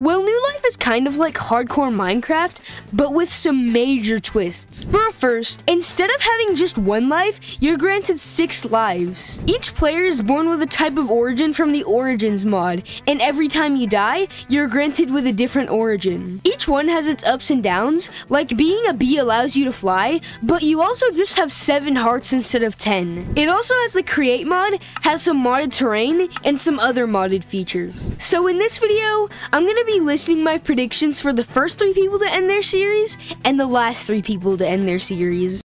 Well, New is kind of like hardcore Minecraft, but with some major twists. For first, instead of having just one life, you're granted six lives. Each player is born with a type of origin from the Origins mod, and every time you die, you're granted with a different origin. Each one has its ups and downs, like being a bee allows you to fly, but you also just have seven hearts instead of 10. It also has the Create mod, has some modded terrain, and some other modded features. So in this video, I'm gonna be listing my predictions for the first three people to end their series and the last three people to end their series.